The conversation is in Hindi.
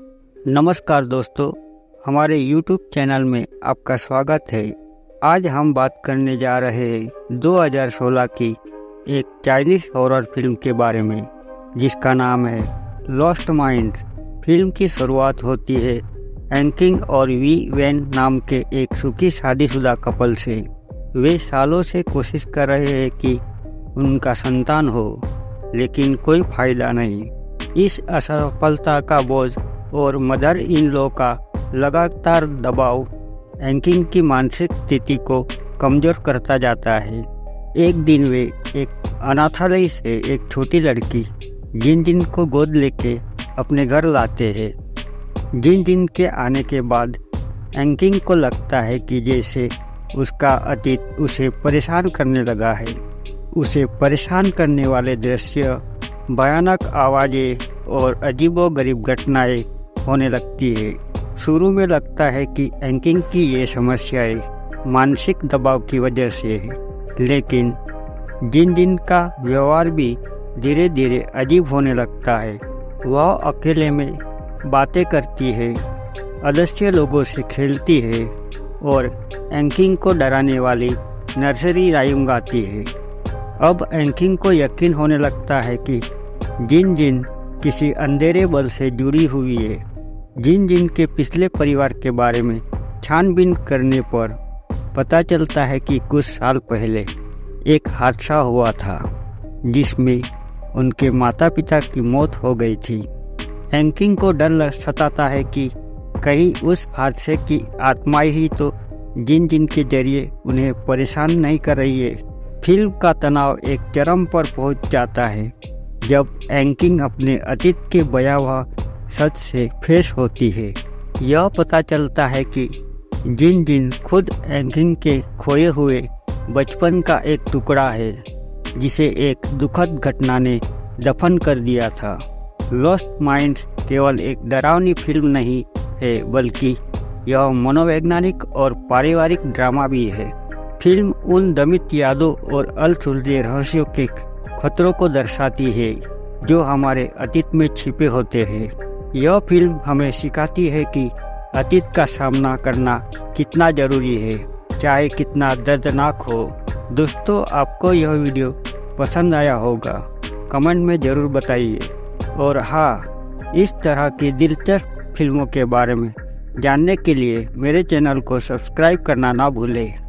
नमस्कार दोस्तों, हमारे YouTube चैनल में आपका स्वागत है। आज हम बात करने जा रहे हैं 2016 की एक चाइनीज़ हॉरर फ़िल्म के बारे में, जिसका नाम है लॉस्ट माइंड फ़िल्म की शुरुआत होती है एंकिंग और वी वैन नाम के एक सुखी शादीशुदा कपल से। वे सालों से कोशिश कर रहे हैं कि उनका संतान हो, लेकिन कोई फ़ायदा नहीं। इस असफलता का बोझ और मदर इन लो का लगातार दबाव, एंकिंग की मानसिक स्थिति को कमज़ोर करता जाता है। एक दिन वे एक अनाथालय से एक छोटी लड़की जिन दिन को गोद लेके अपने घर लाते हैं, जिन दिन के आने के बाद एंकिंग को लगता है कि जैसे उसका अतीत उसे परेशान करने लगा है। उसे परेशान करने वाले दृश्य, भयानक आवाज़ें और अजीबो गरीब घटनाएँ होने लगती है। शुरू में लगता है कि एंकिंग की ये समस्याएँ मानसिक दबाव की वजह से है, लेकिन जिन दिन का व्यवहार भी धीरे धीरे अजीब होने लगता है, वह अकेले में बातें करती है अदस्य लोगों से खेलती है और एंकिंग को डराने वाली नर्सरी राइम गाती है। अब एंकिंग को यकीन होने लगता है कि जिन जिन किसी अंधेरे बल से जुड़ी हुई है जिन जिन के पिछले परिवार के बारे में छानबीन करने पर पता चलता है कि कुछ साल पहले एक हादसा हुआ था, जिसमें उनके माता पिता की मौत हो गई थी। एंकिंग को डर सताता है कि कहीं उस हादसे की आत्माएँ ही तो जिन जिन के ज़रिए उन्हें परेशान नहीं कर रही है। फ़िल्म का तनाव एक चरम पर पहुँच जाता है, जब एंकिंग अपने अतीत के भयावह सच से फेस होती है। यह पता चलता है कि जिन जिन खुद एंकिंग के खोए हुए बचपन का एक टुकड़ा है, जिसे एक दुखद घटना ने दफन कर दिया था। लॉस्ट माइंड्स केवल एक डरावनी फ़िल्म नहीं है, बल्कि यह मनोवैज्ञानिक और पारिवारिक ड्रामा भी है। फ़िल्म उन दमित यादों और अलसुलझे रहस्यों के खतरों को दर्शाती है, जो हमारे अतीत में छिपे होते हैं। यह फ़िल्म हमें सिखाती है कि अतीत का सामना करना कितना ज़रूरी है, चाहे कितना दर्दनाक हो। दोस्तों, आपको यह वीडियो पसंद आया होगा। कमेंट में ज़रूर बताइए। और हाँ इस तरह की दिलचस्प फ़िल्मों के बारे में जानने के लिए मेरे चैनल को सब्सक्राइब करना ना भूलें।